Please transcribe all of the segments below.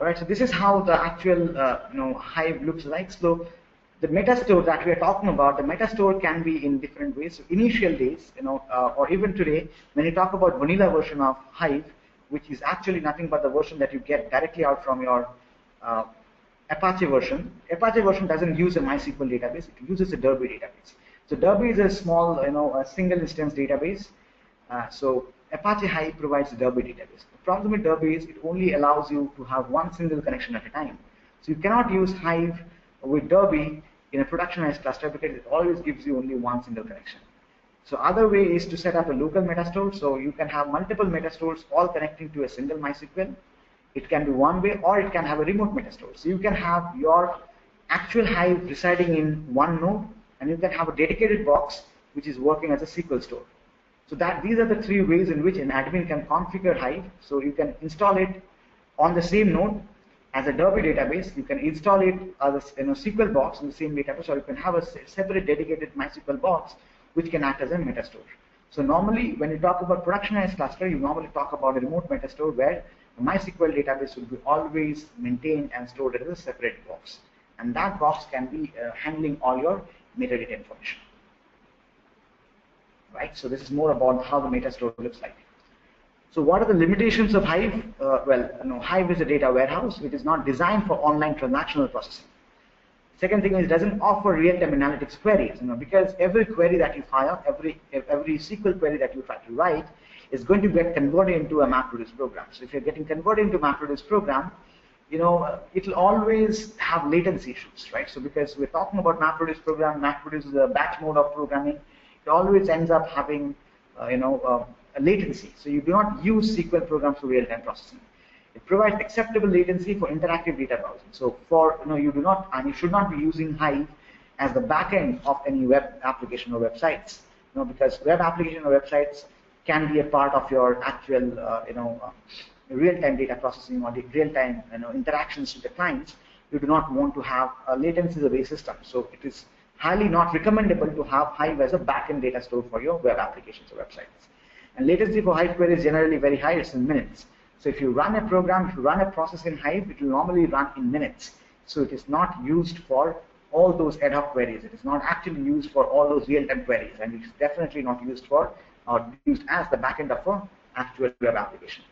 All right, so this is how the actual uh, you know Hive looks like. So the metastore that we are talking about, the metastore can be in different ways. So initial days, you know, uh, or even today, when you talk about vanilla version of Hive, which is actually nothing but the version that you get directly out from your uh, Apache version. Apache version doesn't use a MySQL database; it uses a Derby database. So Derby is a small, you know, a single instance database. Uh, so Apache Hive provides a Derby database. The problem with Derby is it only allows you to have one single connection at a time. So you cannot use Hive with Derby in a productionized cluster because it always gives you only one single connection. So other way is to set up a local metastore. So you can have multiple metastores all connecting to a single MySQL. It can be one way or it can have a remote metastore. So you can have your actual Hive residing in one node and you can have a dedicated box which is working as a SQL store. So that these are the three ways in which an admin can configure Hive. So you can install it on the same node as a Derby database. You can install it as a you know, SQL box in the same database, or you can have a separate dedicated MySQL box which can act as a metastore. So normally, when you talk about productionized cluster, you normally talk about a remote metastore where MySQL database will be always maintained and stored as a separate box. And that box can be uh, handling all your metadata information. Right? So this is more about how the metastore looks like. So what are the limitations of Hive? Uh, well, you know, Hive is a data warehouse which is not designed for online transactional processing. Second thing is it doesn't offer real-time analytics queries, you know, because every query that you file, every every SQL query that you try to write, is going to get converted into a MapReduce program. So if you're getting converted into MapReduce program, you know, it'll always have latency issues, right? So because we're talking about MapReduce program, MapReduce is a batch mode of programming, it always ends up having, uh, you know, uh, a latency. So you do not use SQL programs for real-time processing. It provides acceptable latency for interactive data browsing. So for, you know, you do not, and you should not be using Hive as the backend of any web application or websites. You know, because web application or websites can be a part of your actual, uh, you know, uh, real-time data processing or the real-time, you know, interactions with the clients. You do not want to have a latency-based system. So it is highly not recommendable to have Hive as a backend data store for your web applications or websites. And latency for Hive query is generally very high, it's in minutes. So if you run a program, if you run a process in Hive, it will normally run in minutes. So it is not used for all those ad hoc queries. It is not actually used for all those real-time queries, and it's definitely not used for or used as the backend of an actual web application.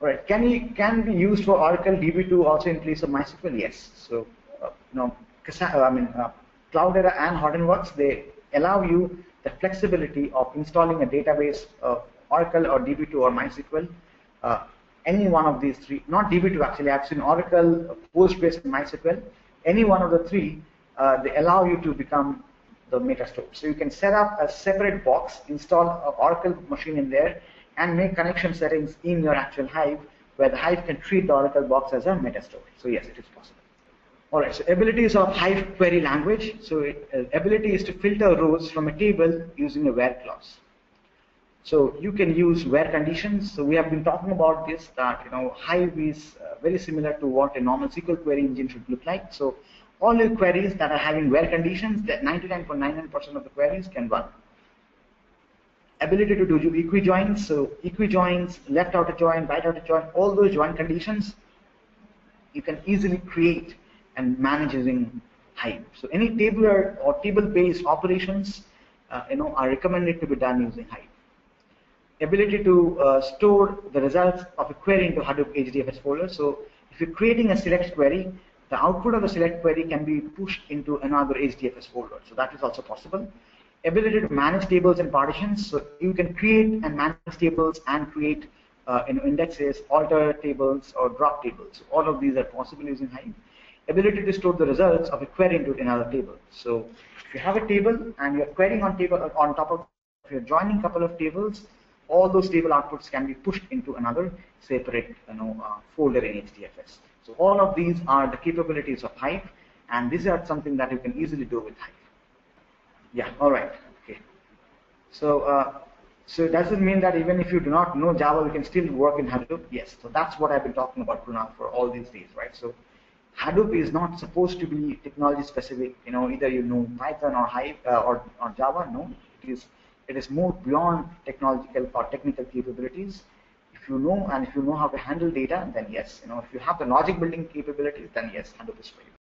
All right, can you can be used for Oracle DB2 also in place of MySQL? Yes. So uh, you know, I mean, uh, Cloudera and Hortonworks they allow you the flexibility of installing a database of Oracle or DB2 or MySQL, uh, any one of these three, not DB2 actually, I've seen Oracle, Postgres, and MySQL, any one of the three, uh, they allow you to become the metastore. So you can set up a separate box, install an Oracle machine in there, and make connection settings in your actual Hive, where the Hive can treat the Oracle box as a metastore. So yes, it is possible. All right, so abilities of Hive query language. So it, uh, ability is to filter rows from a table using a where clause. So you can use where conditions. So we have been talking about this that you know Hive is uh, very similar to what a normal SQL query engine should look like. So all your queries that are having where conditions, that 99.99% of the queries can run. Ability to do equijoins, so equijoins, left outer join, right outer join, all those join conditions, you can easily create and manage using Hive. So any tabular or table-based operations, uh, you know, are recommended to be done using Hive. Ability to uh, store the results of a query into Hadoop HDFS folder. So if you're creating a select query, the output of the select query can be pushed into another HDFS folder. So that is also possible. Ability to manage tables and partitions. So you can create and manage tables and create uh, you know, indexes, alter tables, or drop tables. So all of these are possible using Hive ability to store the results of a query into another table. So if you have a table and you're querying on table on top of you're joining a couple of tables, all those table outputs can be pushed into another separate you know, uh, folder in HDFS. So all of these are the capabilities of Hive, and these are something that you can easily do with Hive. Yeah, all right, okay. So, uh, so does it mean that even if you do not know Java, you can still work in Hadoop? Yes. So that's what I've been talking about for all these days, right? So Hadoop is not supposed to be technology specific. You know, either you know Python or Hive uh, or, or Java. No, it is it is more beyond technological or technical capabilities. If you know and if you know how to handle data, then yes. You know, if you have the logic building capabilities, then yes, handle this for you.